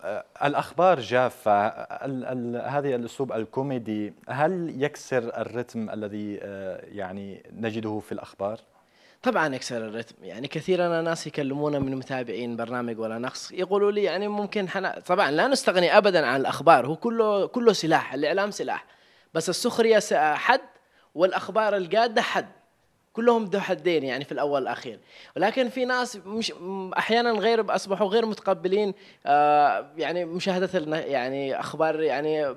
الأخبار جافة ال ال هذه الأسلوب الكوميدي هل يكسر الرتم الذي يعني نجده في الأخبار؟ طبعا يكسر الرتم يعني كثيرا أنا ناس يكلمونا من متابعين برنامج ولا نقص يقولوا لي يعني ممكن حنا طبعا لا نستغني ابدا عن الأخبار هو كله كله سلاح الإعلام سلاح. بس السخرية حد والأخبار الجادة حد. كلهم ذو حدين يعني في الأول والأخير. ولكن في ناس مش أحيانا غير أصبحوا غير متقبلين آه يعني مشاهدة يعني أخبار يعني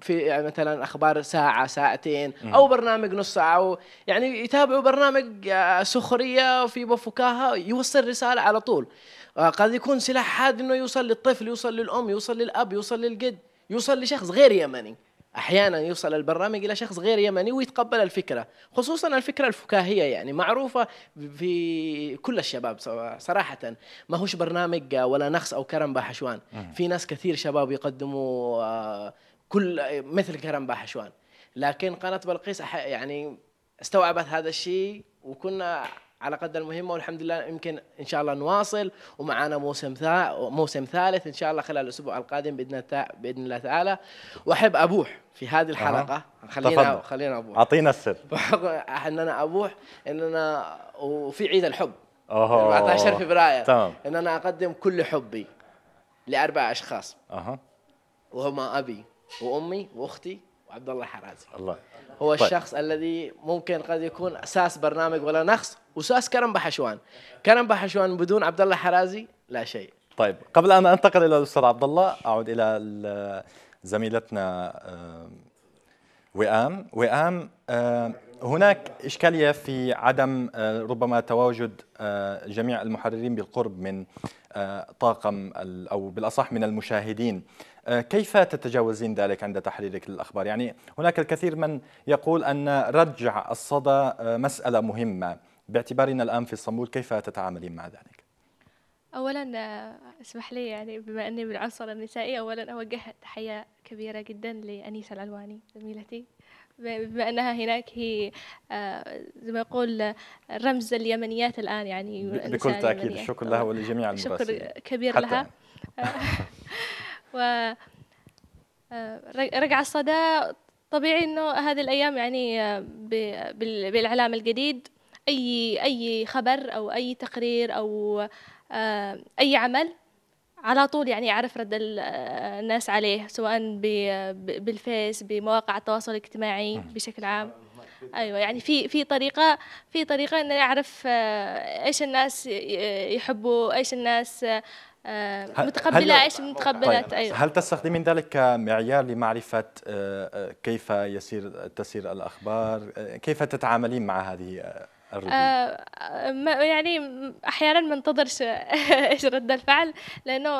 في يعني مثلا أخبار ساعة ساعتين أو برنامج نص ساعة أو يعني يتابعوا برنامج آه، سخرية في فكاهه يوصل رسالة على طول. آه، قد يكون سلاح حاد إنه يوصل للطفل يوصل للأم يوصل للأب يوصل للجد يوصل لشخص غير يمني. أحيانا يوصل البرنامج إلى شخص غير يمني ويتقبل الفكرة. خصوصا الفكرة الفكاهية يعني معروفة في كل الشباب صراحة. ما هوش برنامج ولا نقص أو كرم باحشوان في ناس كثير شباب يقدموا آه، كل مثل كرم باحشوان لكن قناة بلقيس يعني استوعبت هذا الشيء وكنا على قد المهمة والحمد لله يمكن إن شاء الله نواصل ومعنا موسم ثا موسم ثالث إن شاء الله خلال الأسبوع القادم بإذن بإذن الله تعالى. وأحب أبوح في هذه الحلقة. خلينا تفضل. خلينا أبوح. أعطينا السر. ان أنا أبوح ان أنا وفي عيد الحب. اوه 14 فبراير. تمام. ان أنا اقدم كل حبي لأربع أشخاص. أها. وهما أبي. وأمي وأختي وعبد الله حرازي. الله. هو طيب. الشخص الذي ممكن قد يكون أساس برنامج ولا نقص وأساس كرم بحشوان. كرم بحشوان بدون عبد الله حرازي لا شيء. طيب قبل أن أنتقل إلى الأستاذ عبد الله أعود إلى ال- زميلتنا آه، وئام. وئام آه، هناك إشكالية في عدم آه، ربما تواجد جميع المحررين بالقرب من طاقم أو بالأصح من المشاهدين. كيف تتجاوزين ذلك عند تحريرك للأخبار؟ يعني هناك الكثير من يقول أن رجع الصدى آه، مسألة مهمة. باعتبارنا الآن في إسطنبول كيف تتعاملين مع ذلك؟ أولا آه، اسمح لي يعني بما أني بالعنصر النسائي أولا أوجه تحية كبيرة جدا لأنيسة العلواني زميلتي. بما أنها هناك هي آه، زي ما يقول آه، رمز اليمنيات الآن يعني بكل تأكيد. الشكر لها ولجميع شكر المراسلين كبير حتى. لها. و آه، رج- رجع الصدى. طبيعي إنه هذه الأيام يعني آه، بالإعلام الجديد أي أي خبر أو أي تقرير أو آه، أي عمل على طول يعني يعرف رد ال- الناس عليه سواء بالفيس بمواقع التواصل الاجتماعي بشكل عام. أيوه يعني في في طريقة في طريقة انه يعرف آه، إيش الناس يحبوا إيش الناس متقبلة هل- إيش؟ متقبلات طيب هل تستخدمين ذلك كمعيار لمعرفة آه، آه، كيف يسير تسير الأخبار؟ آه، كيف تتعاملين مع هذه آه، يعني أحيانا ما انتظرش إيش رد الفعل لأنه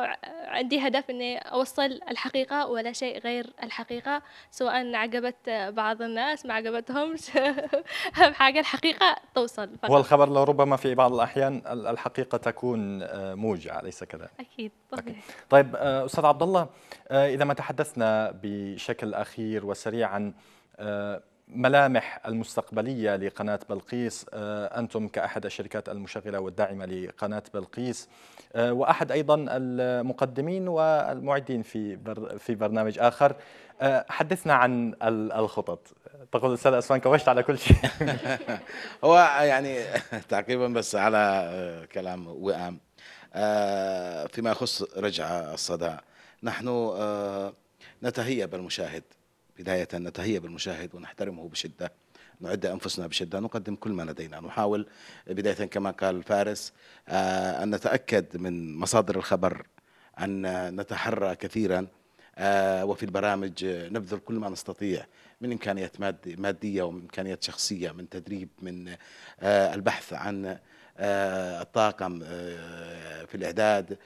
عندي هدف إني أوصل الحقيقة ولا شيء غير الحقيقة سواء عجبت بعض الناس ما عجبتهمش أهم حاجة الحقيقة توصل فقط. هو الخبر لربما في بعض الأحيان ال- الحقيقة تكون آه، موجعة أليس كذلك؟ أكيد طبيعي طيب آه، أستاذ عبد الله آه، إذا ما تحدثنا بشكل أخير وسريع عن آه، ملامح المستقبلية لقناة بلقيس. آه، أنتم كأحد الشركات المشغلة والداعمة لقناة بلقيس. آه، وأحد أيضا المقدمين والمعدين في في برنامج آخر. آه، حدثنا عن ال- الخطط. تقول الأستاذ أسوان كوشت على كل شيء. هو يعني تعقيبا بس على كلام وئام. فيما يخص رجع الصدى. نحن نتهيأ بالمشاهد. بداية نتهيأ بالمشاهد ونحترمه بشدة. نعد أنفسنا بشدة. نقدم كل ما لدينا. نحاول بداية كما قال فارس آه، أن نتأكد من مصادر الخبر أن نتحرى كثيرا آه، وفي البرامج نبذل كل ما نستطيع من إمكانيات مادي- مادية ومن إمكانيات شخصية من تدريب من آه، البحث عن الطاقم في الإعداد.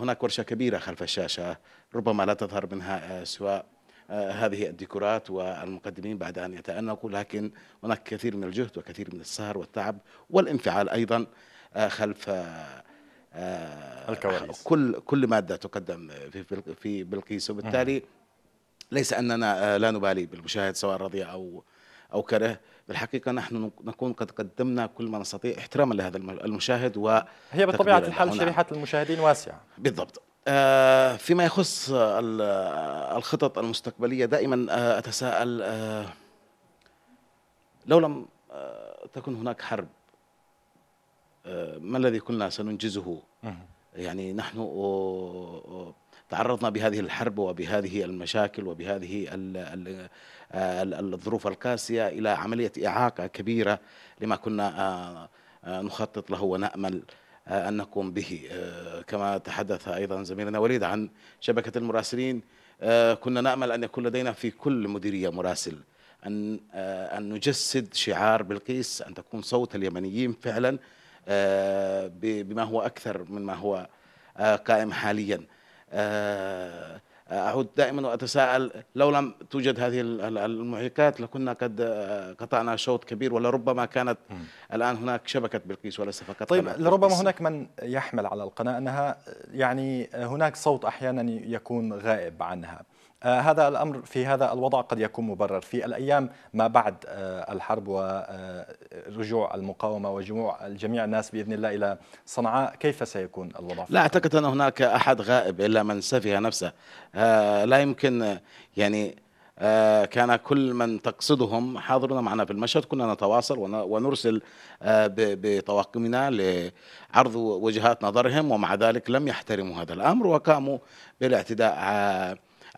هناك ورشة كبيرة خلف الشاشة ربما لا تظهر منها سواء. هذه الديكورات والمقدمين بعد أن يتأنقوا لكن هناك كثير من الجهد وكثير من السهر والتعب والانفعال أيضا آه، خلف آه، آه، الكواليس. كل كل مادة تقدم في في بلقيس. وبالتالي ليس أننا آه، لا نبالي بالمشاهد سواء رضي أو أو كره. بالحقيقة نحن نكون قد قدمنا كل ما نستطيع احتراما لهذا الم- المشاهد و هي تقديراً الحال. شريحة المشاهدين واسعة. بالضبط. آه، فيما يخص آه، ال- آه، الخطط المستقبلية دائما آه، أتساءل آه، لو لم تكن هناك حرب ما الذي كنا سننجزه؟ يعني نحن تعرضنا بهذه الحرب وبهذه المشاكل وبهذه ال- ال- ال- الظروف القاسية إلى عملية إعاقة كبيرة لما كنا نخطط له ونأمل. أن نقوم به. آه، كما تحدث أيضا زميلنا وليد عن شبكة المراسلين. آه، كنا نأمل أن يكون لدينا في كل مديرية مراسل أن آه، أن نجسد شعار بلقيس أن تكون صوت اليمنيين فعلا آه، بما هو أكثر مما هو آه، قائم حاليا. آه، أعود دائما وأتساءل لو لم توجد هذه ال- ال- المعيقات لكنا قد آه، قطعنا شوط كبير ولربما كانت الآن هناك شبكة بلقيس وليس فقط طيب لربما بلقيس. هناك من يحمل على القناة أنها يعني هناك صوت أحيانا يكون غائب عنها آه، هذا الأمر في هذا الوضع قد يكون مبرر. في الأيام ما بعد آه، الحرب ورجوع المقاومة وجموع جميع الناس بإذن الله إلى صنعاء كيف سيكون الوضع لا أعتقد أن هناك أحد غائب إلا من سفه نفسه. لا يمكن يعني كان كل من تقصدهم حاضرون معنا في المشهد. كنا نتواصل ونرسل بطواقمنا لعرض وجهات نظرهم ومع ذلك لم يحترموا هذا الأمر وقاموا بالاعتداء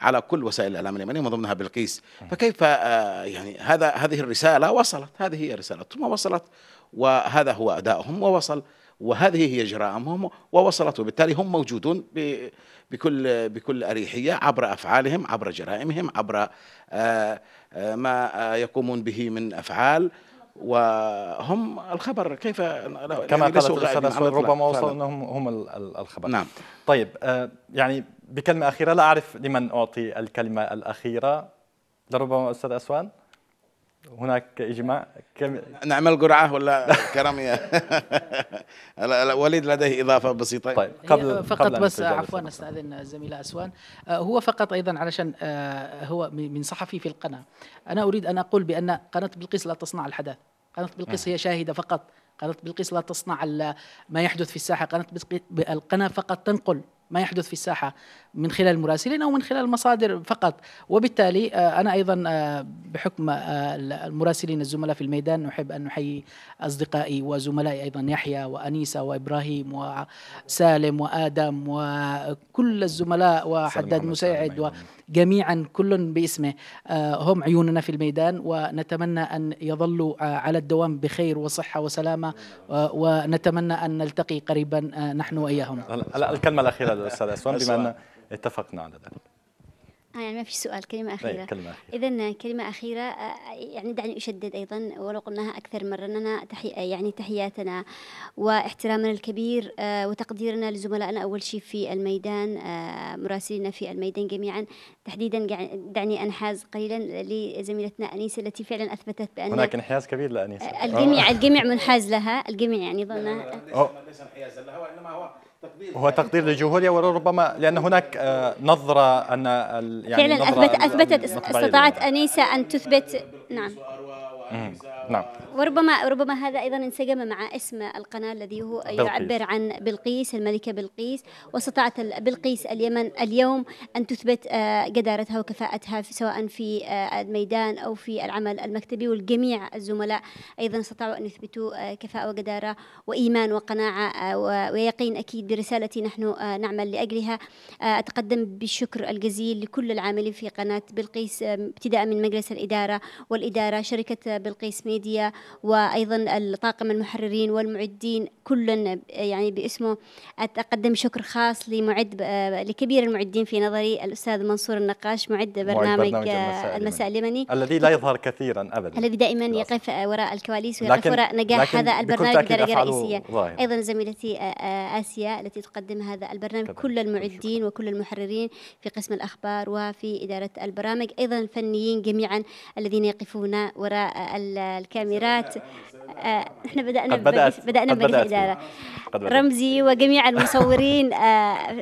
على كل وسائل الإعلام اليمنية ومن ضمنها بلقيس. فكيف آه، يعني هذا هذه الرسالة وصلت هذه هي رسالتهم ووصلت وهذا هو أدائهم ووصل وهذه هي جرائمهم ووصلت وبالتالي هم موجودون بكل بكل أريحية عبر أفعالهم عبر جرائمهم عبر آه، آه، ما يقومون به من أفعال. وهم الخبر كيف كما يعني قالت الاستاذ ربما وصل إنهم هم الخبر. نعم. طيب يعني بكلمة أخيرة لا أعرف لمن أعطي الكلمة الأخيرة. لربما أستاذ أسوان؟ هناك إجماع كم... نعمل قرعة ولا كرمية وليد لديه إضافة بسيطة. طيب قبل فقط قبل بس عفوا أستاذن الزميلة أسوان. آه، هو فقط أيضا علشان آه، هو من صحفي في القناة. أنا أريد أن أقول بأن قناة بلقيس لا تصنع الحدث قناة بلقيس هي شاهدة فقط. قناة بلقيس لا تصنع ما يحدث في الساحة. قناة القناة فقط تنقل ما يحدث في الساحة من خلال المراسلين أو من خلال المصادر فقط. وبالتالي آه، أنا أيضا آه، بحكم آه، المراسلين الزملاء في الميدان نحب أن نحيي أصدقائي وزملائي أيضا يحيى وأنيسة وإبراهيم وسالم وآدم وكل الزملاء وحداد مساعد وجميعا كل باسمه. هم عيوننا في الميدان ونتمنى أن يظلوا على الدوام بخير وصحة وسلامة ونتمنى أن نلتقي قريبا نحن وإياهم. الكلمة الأخيرة للأستاذ أسوان بما أن اتفقنا على ذلك. آه يعني ما في سؤال كلمة أخيرة. كلمة أخيرة. إذا كلمة أخيرة آه، يعني دعني أشدد أيضا ولو قلناها أكثر مرة أننا تحي يعني تحياتنا واحترامنا الكبير آه وتقديرنا لزملائنا أول شيء في الميدان مراسلينا في الميدان جميعا. تحديدا دعني أنحاز قليلا لزميلتنا أنيسة التي فعلا أثبتت بأن هناك انحياز كبير لأنيسة. الجميع الجميع منحاز لها الجميع يعني ظنها ليس انحيازا لها وإنما هو هو تقدير لجهودها وربما لأن هناك آه، نظرة أن يعني فعلا اثبت أثبتت استطاعت أنيسة أن تثبت نعم. نعم. وربما ربما هذا أيضا انسجم مع اسم القناة الذي هو يعبر عن بلقيس الملكة بلقيس واستطاعت بلقيس اليمن اليوم أن تثبت آه، جدارتها وكفاءتها في سواء في آه، الميدان أو في العمل المكتبي والجميع الزملاء أيضا استطاعوا أن يثبتوا آه، كفاءة وجدارة وإيمان وقناعة ويقين أكيد برسالتي نحن نعمل لأجلها. أتقدم بالشكر الجزيل لكل العاملين في قناة بلقيس ابتداء من مجلس الإدارة والإدارة شركة بلقيس ميديا وأيضا الطاقم المحررين والمعدين كل يعني باسمه أتقدم شكر خاص لمعد لكبير المعدين في نظري الأستاذ منصور النقاش معد برنامج, برنامج المساء اليمني الذي لا يظهر كثيرا ابدا. الذي دائما يقف وراء الكواليس ويقف وراء نجاح هذا البرنامج بدرجة رئيسية. أيضا زميلتي آسيا التي تقدم هذا البرنامج كل المعدين وكل المحررين في قسم الأخبار وفي إدارة البرامج. أيضا الفنيين جميعا الذين يقفون وراء الكاميرات. آه، إحنا بدأنا بدأت بدأنا بالإدارة رمزي وجميع المصورين آه،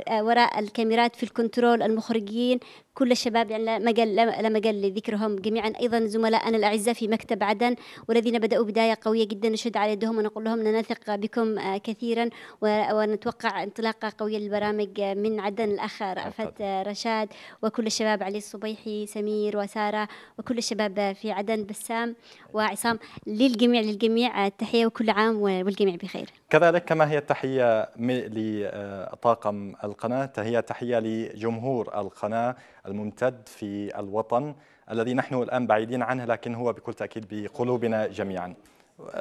آه، وراء الكاميرات في الكنترول المخرجين. كل الشباب يعني لا مجال لا مجال لذكرهم. جميعا أيضا زملائنا الأعزاء في مكتب عدن والذين بدأوا بداية قوية جدا نشد على يدهم ونقول لهم نثق بكم كثيرا ونتوقع انطلاقة قوية للبرامج من عدن الأخ رأفت رشاد وكل الشباب علي الصبيحي سمير وسارة وكل الشباب في عدن بسام وعصام. للجميع للجميع التحية وكل عام والجميع بخير. كذلك كما هي التحية لطاقم القناة هي تحية لجمهور القناة. الممتد في الوطن الذي نحن الآن بعيدين عنه لكن هو بكل تأكيد بقلوبنا جميعا.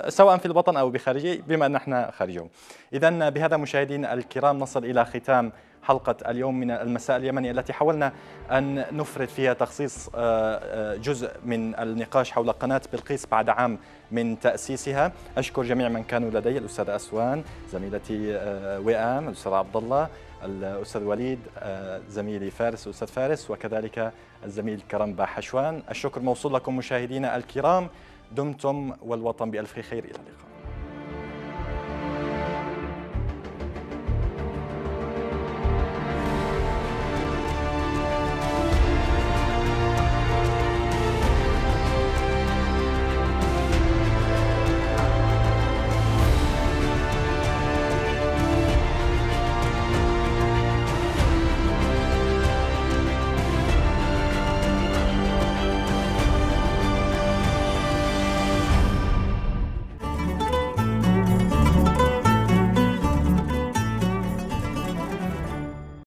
سواء في الوطن أو بخارجه بما أن إحنا خارجه. إذا بهذا مشاهدينا الكرام نصل إلى ختام حلقة اليوم من المساء اليمني التي حاولنا أن نفرد فيها تخصيص آه، آه، جزء من النقاش حول قناة بلقيس بعد عام من تأسيسها. أشكر جميع من كانوا لدي الأستاذ أسوان زميلتي آه، وئام الأستاذ عبد الله الأستاذ وليد زميلي فارس الأستاذ فارس وكذلك الزميل كرم باحشوان الشكر موصول لكم مشاهدينا الكرام. دمتم والوطن بألف خير. إلى اللقاء.